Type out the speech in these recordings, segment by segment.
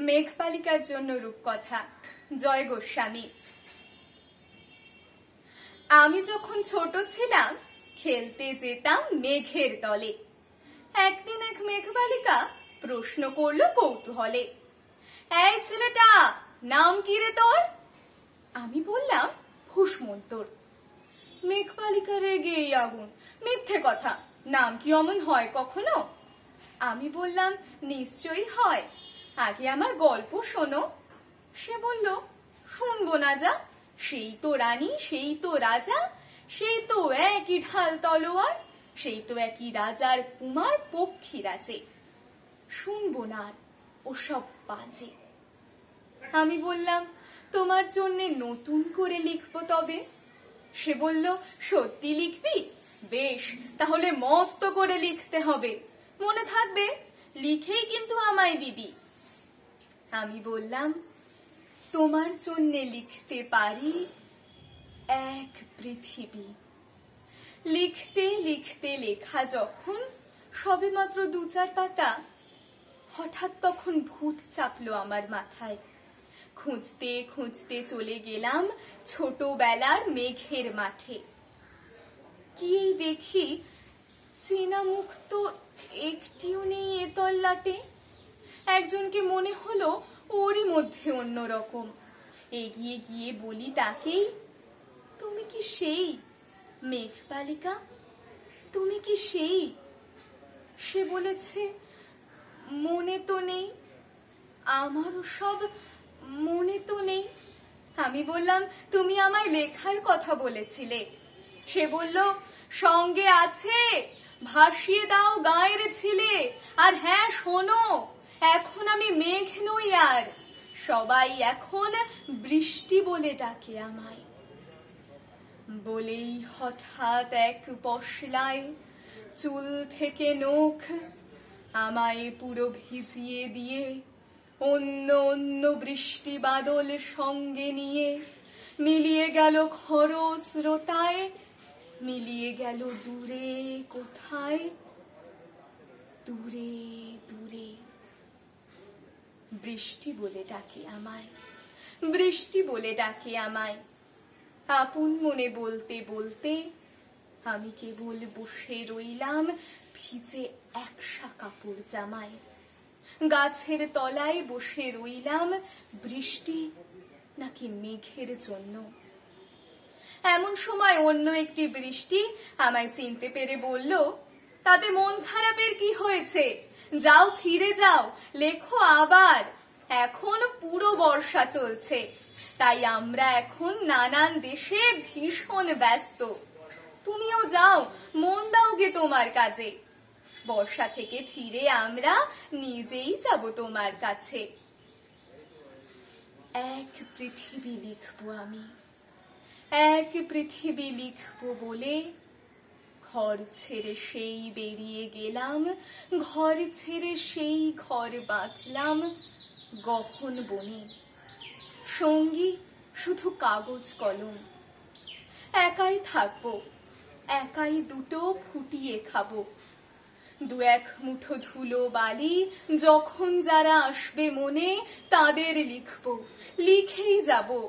মেঘপালিকার জন্য রূপকথা। জয় গোস্বামী। আমি যখন ছোট ছিলাম, খেলতে যেতাম মেঘের দলে। একদিন এক মেঘবালিকা প্রশ্ন করল কৌতূহলে, এই ছেলেটা, নাম কি রে তোর? আমি বললাম, হুসমন্তর। মেঘবালিকা রেগে এই আগুন, মিথ্যে কথা, নাম কি অমন হয় কখনো? আমি বললাম, নিশ্চয়ই হয়। আগে আমার গল্প শোনো। সে বলল, শুনব না যা, সেই তো রানী, সেই তো রাজা, সেই তো একই ঢাল তলোয়ার, সেই তো একই রাজার কুমার পক্ষী রাজে শুনব না ওসব বাজে। আমি বললাম, তোমার জন্যে নতুন করে লিখব তবে। সে বলল, সত্যি লিখবি? বেশ, তাহলে মস্ত করে লিখতে হবে। মনে থাকবে, লিখেই কিন্তু আমায় দিবি। আমি বললাম, তোমার জন্যে লিখতে পারি এক পৃথিবী। লিখতে লিখতে লেখা যখন সবেমাত্র দু চার পাতা, হঠাৎ তখন ভূত চাপলো আমার মাথায়। খুঁজতে খুঁজতে চলে গেলাম ছোটবেলার মেঘের মাঠে। কি দেখি চেনা মুখ তো একটিও নেই এ তল্লাটে। একজনকে মনে হলো ওরই মধ্যে অন্যরকম। এগিয়ে গিয়ে বলি তাকেই, তুমি কি সেই মেঘবালিকা তুমি কি সেই? সে বলেছে, মনে তো নেই, আমারও সব মনে তো নেই। আমি বললাম, তুমি আমায় লেখার কথা বলেছিলে। সে বলল, সঙ্গে আছে, ভাসিয়ে দাও গায়ের ছিলে। আর হ্যাঁ শোনো এখন আমি মেঘ নই আর। সবাই এখন বৃষ্টি বলে ডাকে আমায়। বলেই হঠাৎ এক পশলায় চুল থেকে নখ আমায় পুরো ভিজিয়ে দিয়ে, অন্য অন্য বৃষ্টি বাদল সঙ্গে নিয়ে মিলিয়ে গেল খরস্রোতায় মিলিয়ে গেল দূরে কোথায়? দূরে দূরে। বৃষ্টি বলে ডাকে আমায়। বৃষ্টি বলে ডাকে আমায়। আপন মনে বলতে বলতে আমি কেবল বসে রইলাম ভিজে একসা কাপড় জামায়। গাছের তলায় বসে রইলাম বৃষ্টি নাকি মেঘের জন্য। এমন সময় অন্য একটি বৃষ্টি আমায় চিনতে পেরে বলল, তাতে মন খারাপের কি হয়েছে? যাও, ফিরে যাও। লেখো আবার। এখন পুরো বর্ষা চলছে। তাই আমরা এখন নানান দেশে ভীষণ ব্যস্ত। তুমিও যাও, মন দাও গে তোমার কাজে। বর্ষা থেকে ফিরে আমরা নিজেই যাব তোমার কাছে। এক পৃথিবী লিখব আমি। এক পৃথিবী লিখব বলে ঘর ছেড়ে সেই বেরিয়ে গেলাম। ঘর ছেড়ে সেই ঘর বাঁধলাম। গহন বনে, সঙ্গী শুধু কাগজ কলম। একাই থাকব, একাই দুটো ফুটিয়ে খাব। দু এক মুঠো ধুলো বালি যখন যারা আসবে মনে, তাদের লিখব, লিখেই যাব।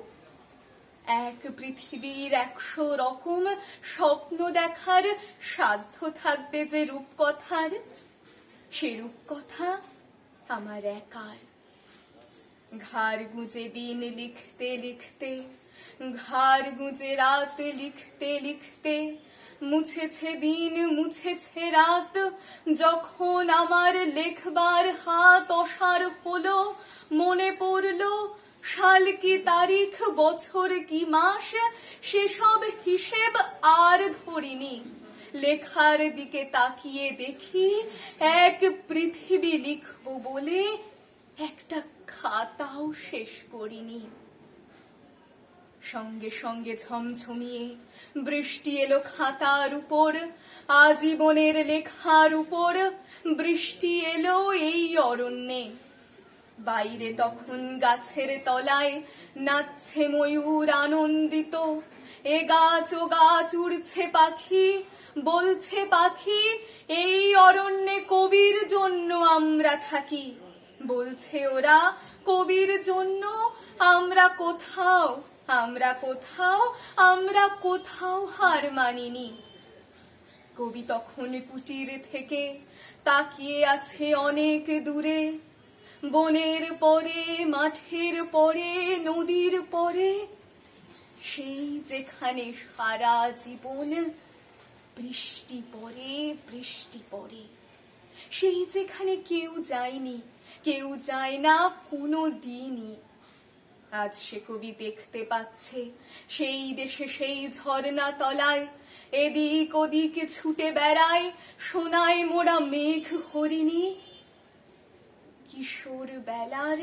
এক পৃথিবীর একশো রকম স্বপ্ন দেখার সাধ্য থাকবে যে রূপকথার। সে রূপকথা আমার একার। ঘাড় গুঁজে দিন লিখতে লিখতে, ঘাড় গুঁজে রাত লিখতে লিখতে, মুছেছে দিন, মুছেছে রাত, যখন আমার লেখবার হাত অসার হলো, মনে পড়ল সাল কি তারিখ, বছর কি মাস, সেসব হিসেব আর ধরিনি। লেখার দিকে তাকিয়ে দেখি, এক পৃথিবী লিখব বলে একটা খাতাও শেষ করিনি। সঙ্গে সঙ্গে ঝমঝমিয়ে বৃষ্টি এলো খাতার উপর, আজীবনের লেখার উপর বৃষ্টি এলো এই অরণ্যে। বাইরে তখন গাছের তলায় নাচছে ময়ূর আনন্দিত। এ গাছ, ও গাছ, উড়ছে পাখি, বলছে পাখি, এই অরণ্যে কবির জন্য আমরা থাকি। বলছে ওরা, কবির জন্য আমরা কোথাও আমরা কোথাও আমরা কোথাও হার মানিনি। কবি তখন কুটির থেকে তাকিয়ে আছে অনেক দূরে। বনের পরে, মাঠের পরে, নদীর পরে, সেই যেখানে সারা জীবন বৃষ্টি পড়ে বৃষ্টি পড়ে, সেই যেখানে কেউ যায়নি, কেউ যায় না কোনো দিনই। আজ সে কবি দেখতে পাচ্ছে, সেই দেশে সেই ঝর্ণা তলায়, এদিক ওদিক ছুটে বেড়ায়, সোনায় মোড়া মেঘ হরিণী কিশোর বেলার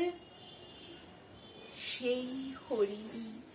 সেই হরিণী।